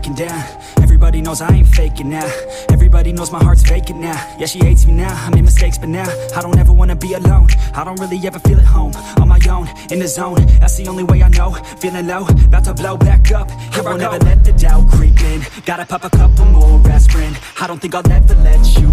breaking down. Everybody knows I ain't faking now. Everybody knows my heart's vacant now. Yeah, she hates me now, I made mistakes but now I don't ever wanna be alone. I don't really ever feel at home On my own, in the zone. That's the only way I know. Feeling low, about to blow back up. Here I won't ever let the doubt creep in. Gotta pop a couple more aspirin. I don't think I'll ever let you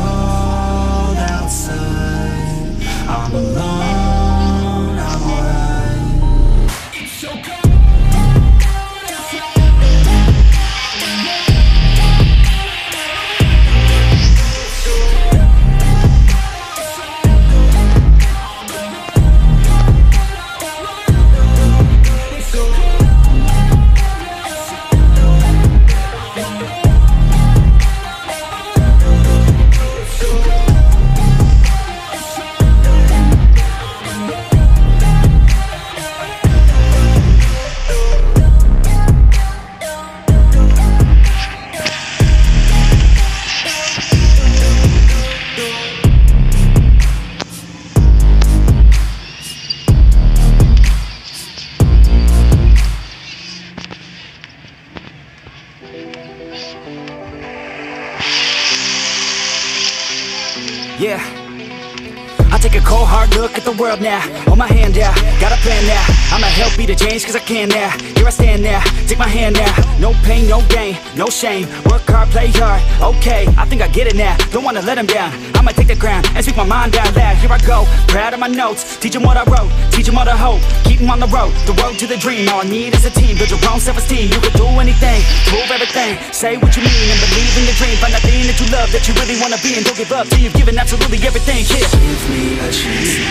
look at the world now. Hold my hand out, got a plan now. I'ma help be the change cause I can now. Here I stand now, take my hand now. No pain, no gain, no shame. Work hard, play hard, okay I think I get it now, don't wanna let them down. I'ma take the ground and speak my mind out loud. Here I go, proud of my notes. Teach them what I wrote, teach them all the hope. Keep them on the road, the road to the dream. All I need is a team, build your own self-esteem. You can do anything, prove everything. Say what you mean and believe in the dream. Find that thing that you love, that you really wanna be. And don't give up till you've given absolutely everything. Yeah. Give me a chance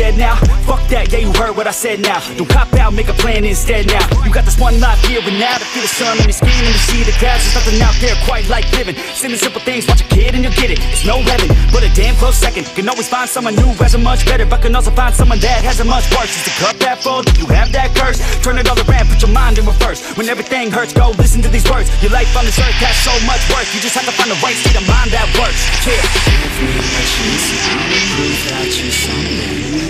dead now. Fuck that, yeah you heard what I said now. Don't cop out, make a plan instead now. You got this one life here and now To feel the sun on your skin and to see the clouds. There's nothing out there quite like living. Simple simple things, watch a kid and you'll get it. It's no heaven, but a damn close second. Can always find someone new who has a much better But can also find someone that has a much worse. Is the cup that full, do you have that curse? Turn it all around, put your mind in reverse. When everything hurts, go listen to these words. Your life on this earth has so much worth You just have to find the right state of mind that works. Yeah. To you're something